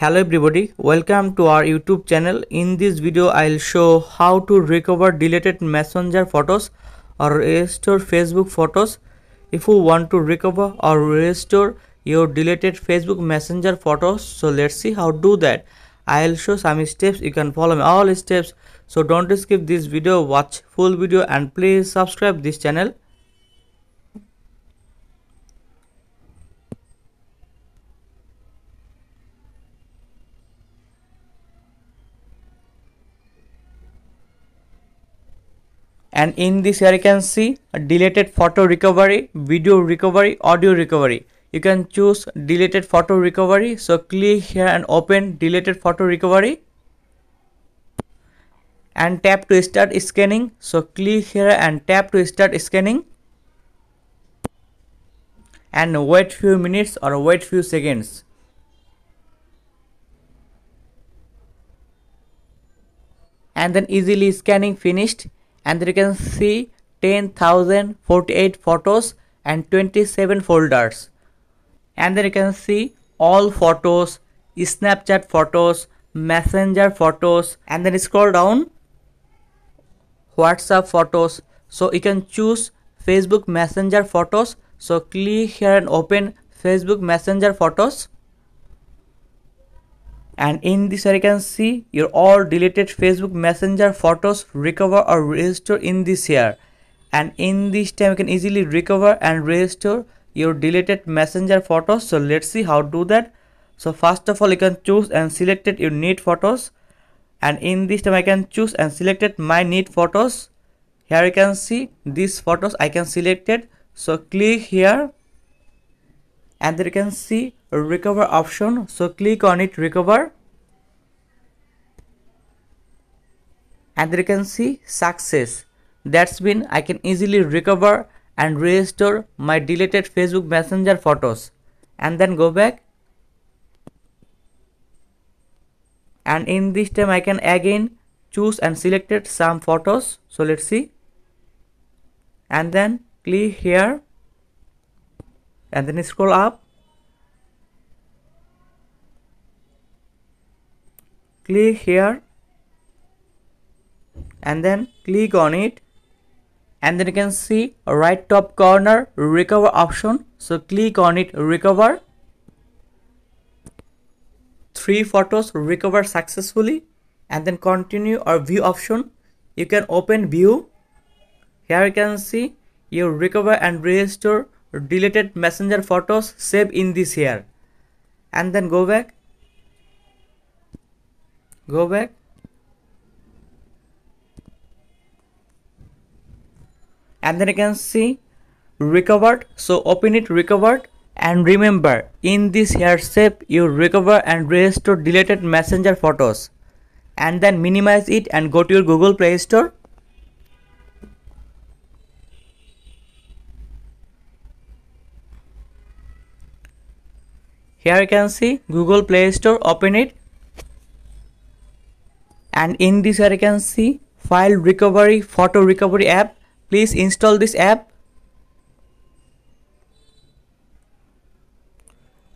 hello everybody. Welcome to our youtube channel. In this video i'll show how to recover deleted messenger photos or restore facebook photos. If you want to recover or restore your deleted facebook messenger photos so let's see how do that. I'll show some steps. You can follow all steps. So don't skip this video. Watch full video and please subscribe this channel and in this here you can see deleted photo recovery video recovery audio recovery. You can choose deleted photo recovery. So click here and open deleted photo recovery. And tap to start scanning. So click here and tap to start scanning. And wait few minutes or wait few seconds. And then easily scanning finished and you can see 10,048 photos and 27 folders. And then you can see all photos snapchat photos messenger photos. And then scroll down whatsapp photos. So you can choose facebook messenger photos. So click here and open facebook messenger photos and in this you can see your all deleted facebook messenger photos recover or restore in this here and in this time you can easily recover and restore your deleted messenger photos. So let's see how to do that. So first of all you can choose and selected your need photos. And in this time i can choose and selected my need photos. Here you can see these photos i can selected. So click here and there you can see recover option. So click on it recover. And there you can see success. That's been I can easily recover and restore my deleted Facebook messenger photos. And then go back. And in this time I can again choose and selected some photos. So let's see. And then click here and then scroll up. Click here. And then click on it. And then you can see right top corner recover option. So click on it recover. Three photos recover successfully. And then continue or view option. You can open view. Here you can see you recover and restore deleted messenger photos save in this here and then go back. Go back. And then you can see recovered. So open it recovered. And remember in this here step you recover and restore deleted messenger photos. And then minimize it and go to your google play store here you can see google play store open it. And in this here you can see file recovery photo recovery app. Please install this app.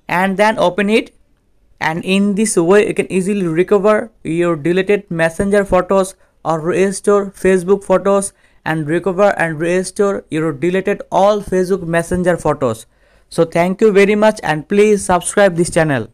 And then open it. And in this way you can easily recover your deleted messenger photos or restore facebook photos and recover and restore your deleted all facebook messenger photos so thank you very much and please subscribe this channel